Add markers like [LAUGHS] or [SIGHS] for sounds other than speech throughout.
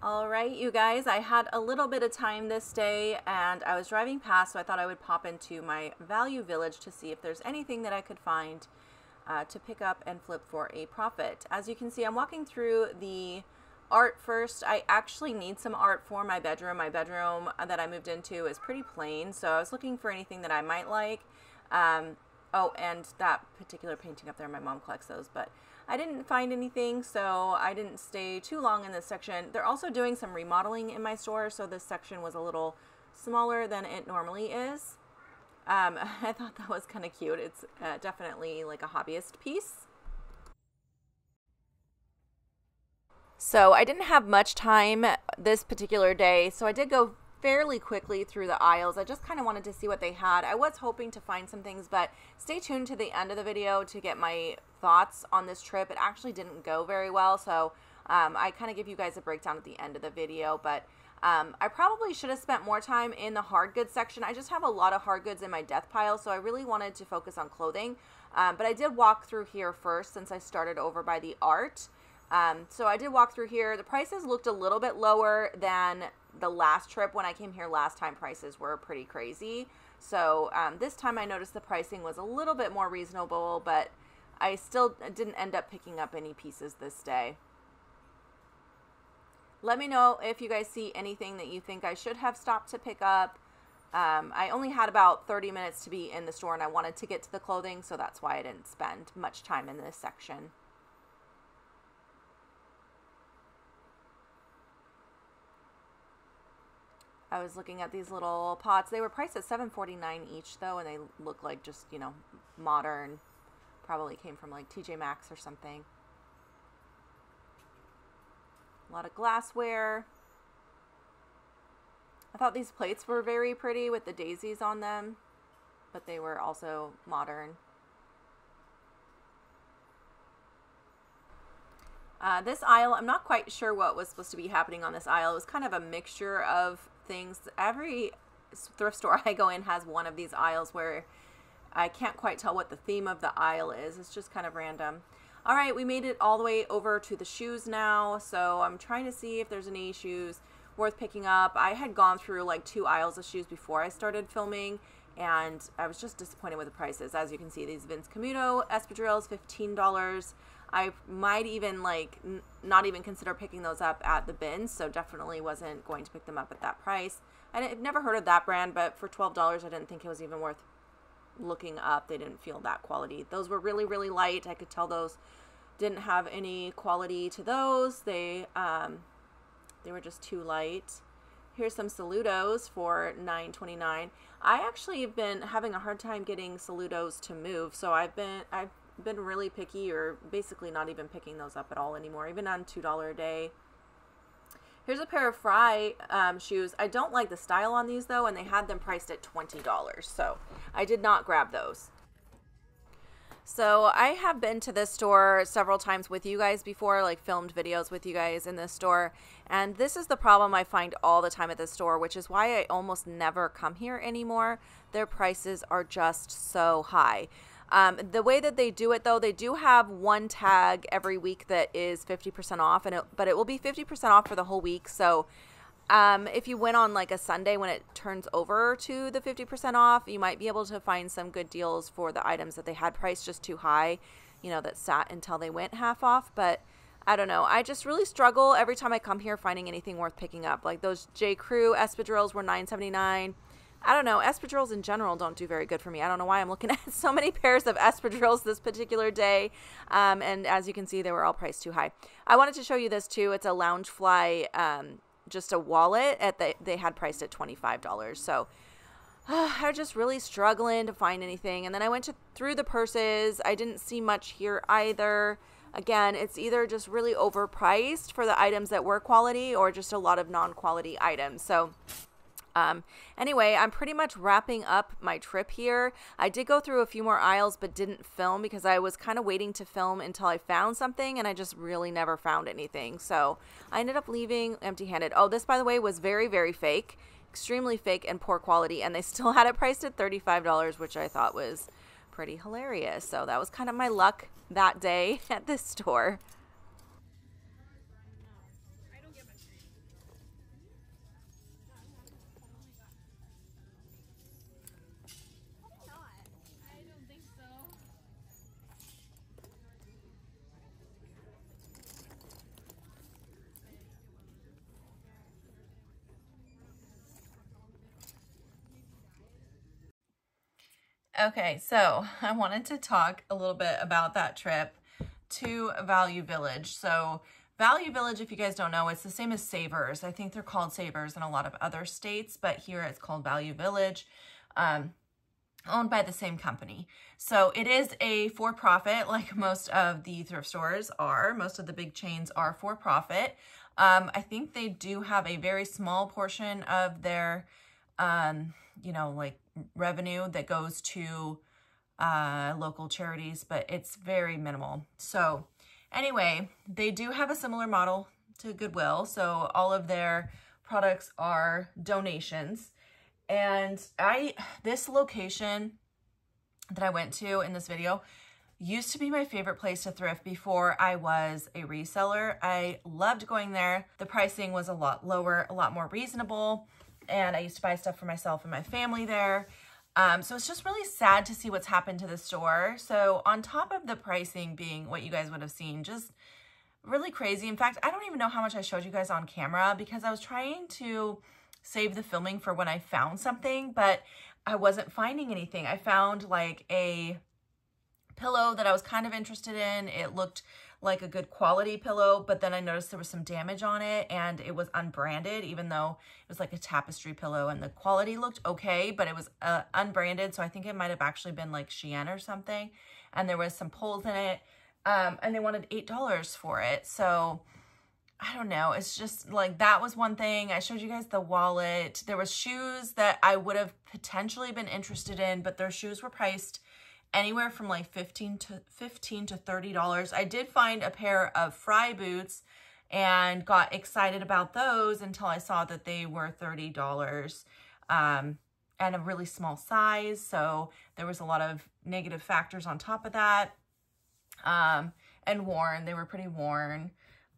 All right, you guys, I had a little bit of time this day and I was driving past, so I thought I would pop into my value village to see if there's anything that I could find uh, to pick up and flip for a profit. As you can see, I'm walking through the art first. I actually need some art for my bedroom. My bedroom that I moved into is pretty plain, so I was looking for anything that I might like. Um, oh, and that particular painting up there, my mom collects those, but I didn't find anything, so I didn't stay too long in this section. They're also doing some remodeling in my store, so this section was a little smaller than it normally is. Um, [LAUGHS] I thought that was kind of cute. It's uh, definitely like a hobbyist piece. So I didn't have much time this particular day, so I did go fairly quickly through the aisles. I just kind of wanted to see what they had. I was hoping to find some things, but stay tuned to the end of the video to get my thoughts on this trip. It actually didn't go very well, so um, I kind of give you guys a breakdown at the end of the video, but um, I probably should have spent more time in the hard goods section. I just have a lot of hard goods in my death pile, so I really wanted to focus on clothing. Um, but I did walk through here first since I started over by the art. Um, so I did walk through here. The prices looked a little bit lower than the last trip. When I came here last time, prices were pretty crazy. So um, this time I noticed the pricing was a little bit more reasonable, but I still didn't end up picking up any pieces this day. Let me know if you guys see anything that you think I should have stopped to pick up. Um, I only had about 30 minutes to be in the store and I wanted to get to the clothing, so that's why I didn't spend much time in this section. I was looking at these little pots. They were priced at $7.49 each though, and they look like just, you know, modern. Probably came from like TJ Maxx or something. A lot of glassware. I thought these plates were very pretty with the daisies on them, but they were also modern. Uh, this aisle, I'm not quite sure what was supposed to be happening on this aisle. It was kind of a mixture of things. Every thrift store I go in has one of these aisles where I can't quite tell what the theme of the aisle is. It's just kind of random. All right, we made it all the way over to the shoes now. So I'm trying to see if there's any shoes worth picking up. I had gone through like two aisles of shoes before I started filming and I was just disappointed with the prices. As you can see, these Vince Camuto espadrilles, $15. I might even like n- not even consider picking those up at the bins, so definitely wasn't going to pick them up at that price. And I've never heard of that brand, but for $12, I didn't think it was even worth looking up. They didn't feel that quality. Those were really, really light. I could tell those didn't have any quality to those. They um, they were just too light. Here's some Saludos for $9.29. I actually have been having a hard time getting Saludos to move, so I've been I've been really picky or basically not even picking those up at all anymore, even on $2 a day. Here's a pair of Frye um, shoes. I don't like the style on these though, and they had them priced at $20. So I did not grab those. So I have been to this store several times with you guys before, like filmed videos with you guys in this store. And this is the problem I find all the time at this store, which is why I almost never come here anymore. Their prices are just so high. Um, the way that they do it, though, they do have one tag every week that is 50% off, and it, but it will be 50% off for the whole week. So um, if you went on like a Sunday when it turns over to the 50% off, you might be able to find some good deals for the items that they had priced just too high, you know, that sat until they went half off. But I don't know. I just really struggle every time I come here finding anything worth picking up. Like those J. Crew espadrilles were 9.79. I don't know. Espadrilles in general don't do very good for me. I don't know why I'm looking [LAUGHS] at so many pairs of espadrilles this particular day. Um, and as you can see, they were all priced too high. I wanted to show you this too. It's a Loungefly, um, just a wallet. At the, they had priced at $25. So uh, [SIGHS] I was just really struggling to find anything. And then I went to, through the purses. I didn't see much here either. Again, it's either just really overpriced for the items that were quality or just a lot of non-quality items. So um, anyway, I'm pretty much wrapping up my trip here. I did go through a few more aisles, but didn't film because I was kind of waiting to film until I found something, and I just really never found anything. So I ended up leaving empty handed. Oh, this, by the way, was very, very fake, extremely fake and poor quality, and they [LAUGHS] still had it priced at $35, which I thought was pretty hilarious. So that was kind of my luck that day [LAUGHS] at this store. Okay, so [LAUGHS] I wanted to talk a little bit about that trip to Value Village. So Value Village, if you guys don't know, it's the same as Savers. I think they're called Savers in a lot of other states, but here it's called Value Village, um, owned by the same company. So it is a for-profit, [LAUGHS] like most of the thrift stores are. Most of the big chains are for-profit. Um, I think they do have a very small portion of their, um, you know, like revenue that goes to uh, local charities, but it's very minimal. So Anyway, they do have a similar model to Goodwill. So all of their products are donations. And I, this location that I went to in this video used to be my favorite place to thrift before I was a reseller. I loved going there. The pricing was a lot lower, a lot more reasonable. And I used to buy stuff for myself and my family there. Um, so it's just really sad to see what's happened to the store. So on top of the pricing being what you guys would have seen, just really crazy. In fact, I don't even know how much I showed you guys on camera because I was trying to save the filming for when I found something, but I wasn't finding anything. I found like a pillow that I was kind of interested in. It looked like a good quality pillow, but then I noticed there was some damage on it and it was unbranded, even though it was like a tapestry pillow and the quality looked okay, but it was uh, unbranded. So I think it might have actually been like Shein or something. And there was some poles in it um, and they wanted $8 for it. So I don't know. It's just like that was one thing. I showed you guys the wallet. There was shoes that I would have potentially been interested in, but their shoes were priced anywhere from like 15 to 15 to 30 dollars i did find a pair of Frye boots and got excited about those until i saw that they were 30 dollars um, and a really small size so there was a lot of negative factors on top of that um, and worn they were pretty worn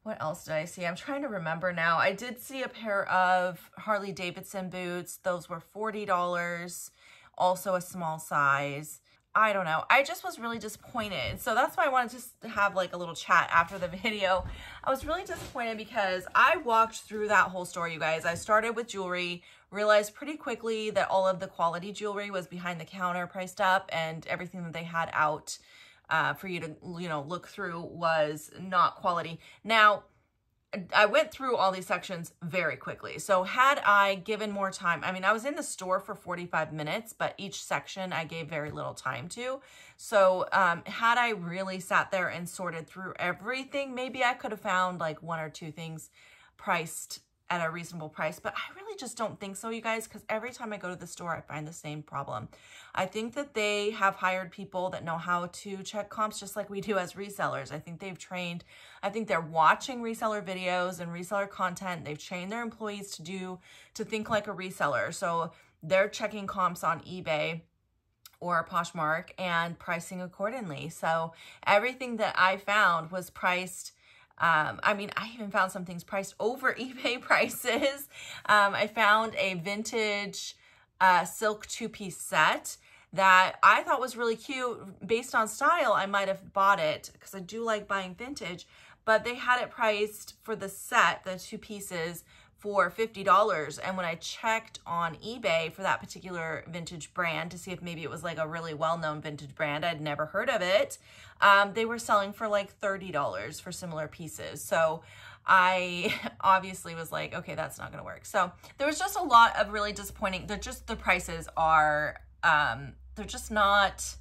what else did I see? I'm trying to remember now. I did see a pair of Harley Davidson boots. Those were $40, also a small size. I don't know. I just was really disappointed. So that's why I wanted to have like a little chat after the [LAUGHS] video. I was really disappointed because I walked through that whole store, you guys. I started with jewelry, realized pretty quickly that all of the quality jewelry was behind the counter priced up and everything that they had out uh, for you to, you know, look through was not quality. Now, I went through all these sections very quickly. So had I given more time, I mean, I was in the store for 45 minutes, but each section I gave very little time to. So um, had I really sat there and sorted through everything, maybe I could have found like one or two things priced at a reasonable price, but I really just don't think so, you guys, because every time I go to the store, I find the same problem. I think that they have hired people that know how to check comps just like we do as resellers. I think they've trained, I think they're watching reseller videos and reseller content. They've trained their employees to do, to think like a reseller. So they're checking comps on eBay or Poshmark and pricing accordingly. So everything that I found was priced um, I mean, I even found some things priced over [LAUGHS] eBay prices. Um, I found a vintage uh, silk two-piece set that I thought was really cute. Based on style, I might have bought it because I do like buying vintage, but they had it priced for the set, the two pieces, for $50. And when I checked on eBay for that particular vintage brand to see if maybe it was like a really well-known vintage brand, I'd never heard of it, um, they were selling for like $30 for similar pieces. So I [LAUGHS] obviously was like, okay, that's not to work. So there was just a lot of really disappointing, they're just, the prices are, um, they're just not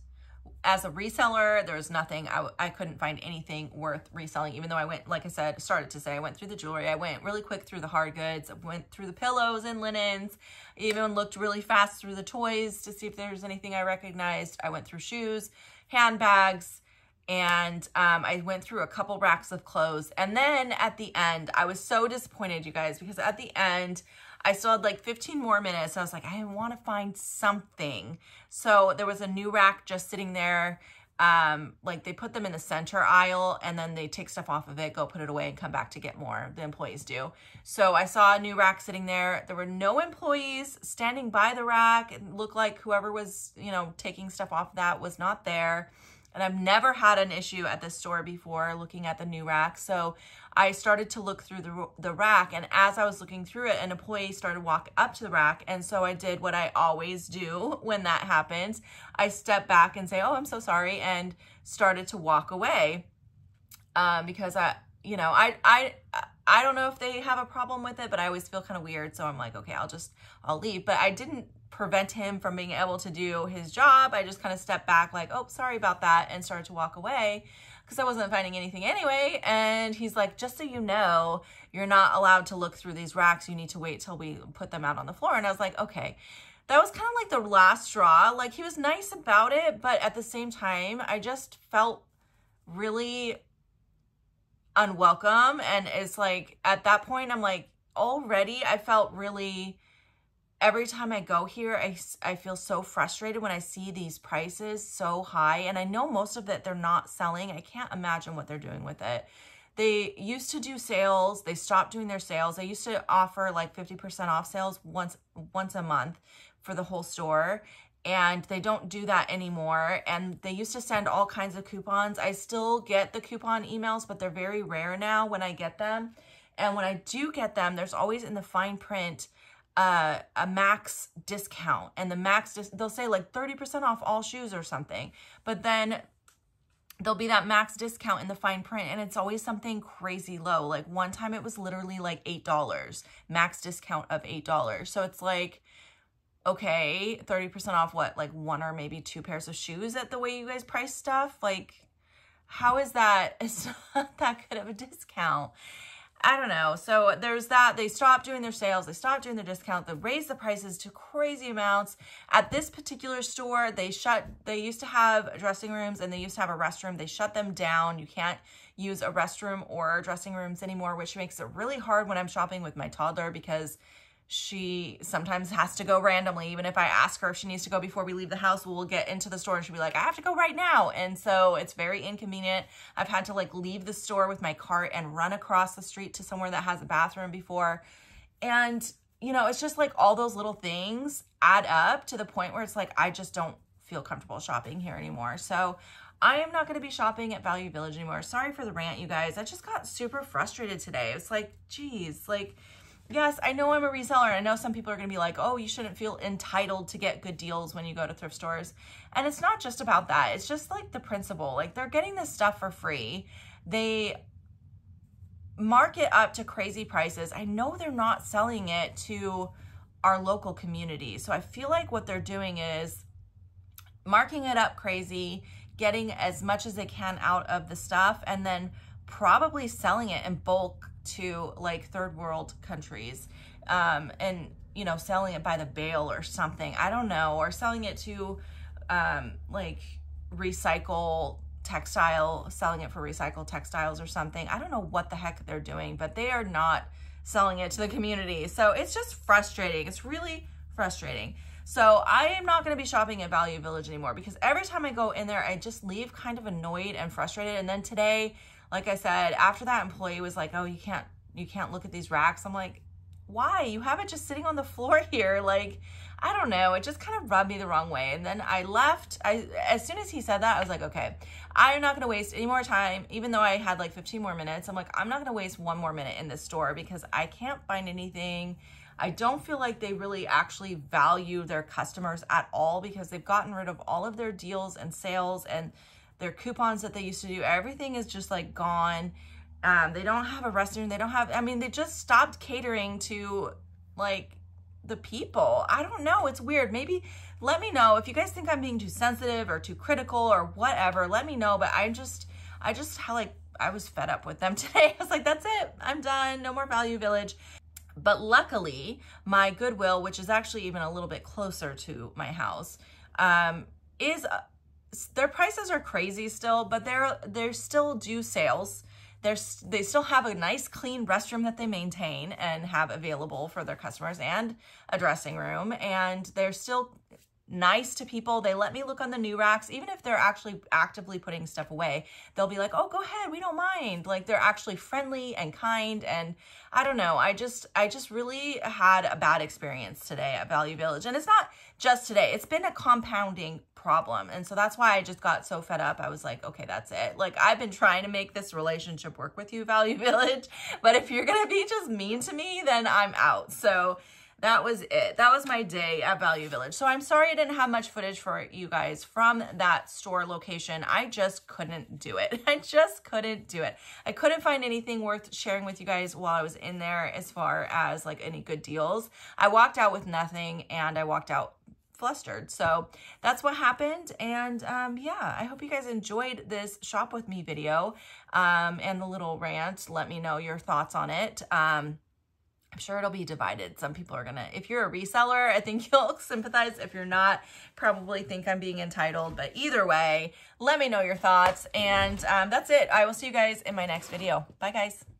as a reseller, there was nothing, I, I couldn't find anything worth reselling, even though I went, like I said, started to say, I went through the jewelry, I went really quick through the hard goods, went through the pillows and linens, even looked really fast through the toys to see if there was anything I recognized. I went through shoes, handbags, and um, I went through a couple racks of clothes. And then at the end, I was so disappointed, you guys, because at the end, I still had like 15 more minutes. I was like, I want to find something. So there was a new rack just sitting there. Um, like they put them in the center aisle and then they take stuff off of it, go put it away and come back to get more. The employees do. So I saw a new rack sitting there. There were no employees standing by the rack. It looked like whoever was, you know, taking stuff off that was not there. And I've never had an issue at this store before looking at the new rack. So I started to look through the, the rack. And as I was looking through it, an employee started walk up to the rack. And so I did what I always do [LAUGHS] when that happens. I step back and say, oh, I'm so sorry. And started to walk away um, because I, you know, I, I, I don't know if they have a problem with it, but I always feel kind of weird. So I'm like, okay, I'll just, I'll leave. But I didn't prevent him from being able to do his job. I just kind of stepped back like, oh, sorry about that and started to walk away because I wasn't finding anything anyway. And he's like, just so you know, you're not allowed to look through these racks. You need to wait till we put them out on the floor. And I was like, okay. That was kind of like the last straw. Like he was nice about it, but at the same time, I just felt really unwelcome. And it's like at that point, I'm like, already I felt really every time I go here, I, I feel so frustrated when I see these prices so high. And I know most of it they're not selling. I can't imagine what they're doing with it. They used to do sales. They stopped doing their sales. They used to offer like 50% off sales once once a month for the whole store and they don't do that anymore. And they used to send all kinds of coupons. I still get the coupon emails, but they're very rare now when I get them. And when I do get them, there's always in the fine print uh, a max discount. And the max, dis- they'll say like 30% off all shoes or something. But then there'll be that max discount in the fine print and it's always something crazy low. Like one time it was literally like $8, max discount of $8. So it's like, okay, 30% off what? Like one or maybe two pairs of shoes at the way you guys price stuff? Like, how is that? [LAUGHS] It's not that good of a discount. I don't know. So there's that. They stopped doing their sales. They stopped doing their discount. They raised the prices to crazy amounts. At this particular store, they shut, they used to have dressing rooms and they used to have a restroom. They shut them down. You can't use a restroom or dressing rooms anymore, which makes it really hard when I'm shopping with my toddler because she sometimes has to go randomly. Even if I ask her if she needs to go before we leave the house, we'll get into the store and she'll be like, I have to go right now. And so it's very inconvenient. I've had to like leave the store with my cart and run across the street to somewhere that has a bathroom before. And, you know, it's just like all those little things add up to the point where it's like, I just don't feel comfortable shopping here anymore. So I am not going to be shopping at Value Village anymore. Sorry for the rant, you guys. I just got super frustrated today. It's like, geez, like, yes, I know I'm a reseller. I know some people are going to be like, oh, you shouldn't feel entitled to get good deals when you go to thrift stores. And it's not just about that. It's just like the principle. Like they're getting this stuff for free. They mark it up to crazy prices. I know they're not selling it to our local community. So I feel like what they're doing is marking it up crazy, getting as much as they can out of the stuff, and then probably selling it in bulk to like third world countries um, and you know selling it by the bale or something i don't know or selling it to um, like recycle textile selling it for recycled textiles or something. I don't know what the heck they're doing but they are not selling it to the community. So it's just frustrating. It's really frustrating. So I am not going to be shopping at Value Village anymore because every time I go in there, I just leave kind of annoyed and frustrated. And then today, like I said, after that employee was like, "Oh, you can't you can't look at these racks." I'm like, "Why? You have it just sitting on the floor [LAUGHS] here." Like, I don't know. It just kind of rubbed me the wrong way. And then I left. I as soon as he said that, I was like, "Okay, I'm not going to waste any more time even though I had like 15 more minutes. I'm like, I'm not going to waste one more minute in this store because I can't find anything I don't feel like they really actually value their customers at all because they've gotten rid of all of their deals and sales and their coupons that they used to do, everything is just like gone. Um, they don't have a restroom. They don't have, I mean, they just stopped catering to like the people. I don't know. It's weird. Maybe let me know if you guys think I'm being too sensitive or too critical or whatever. Let me know. But I'm just, I just like, I was fed up with them [LAUGHS] today. I was like, that's it. I'm done. No more Value Village. But luckily, my Goodwill, which is actually even a little bit closer to my house, um, is their prices are crazy still, but they're they still do sales. There's they still have a nice clean restroom that they maintain and have available for their customers and a dressing room and they're still nice to people. They let me look on the new racks, even if they're actually actively putting stuff away. They'll be like, "Oh, go ahead, we don't mind." Like they're actually friendly and kind and I don't know. I just I just really had a bad experience today at Value Village. And it's not just today. It's been a compounding problem. And so that's why I just got so fed up. I was like, okay, that's it. Like I've been trying to make this relationship work with you, Value [LAUGHS] Village, but if you're going to be just mean to me, then I'm out. So that was it. That was my day at Value Village. So I'm sorry I didn't have much footage for you guys from that store location. I just couldn't do it. [LAUGHS] I just couldn't do it. I couldn't find anything worth sharing with you guys while I was in there as far as like any good deals. I walked out with nothing and I walked out flustered. So that's what happened. And um, yeah, I hope you guys enjoyed this shop with me video um, and the little rant. Let me know your thoughts on it. Um, I'm sure it'll be divided. Some people are gonna, if you're a reseller, I think [LAUGHS] you'll sympathize. If you're not, probably think I'm being entitled. But either way, let me know your thoughts. And um, that's it. I will see you guys in my next video. Bye, guys.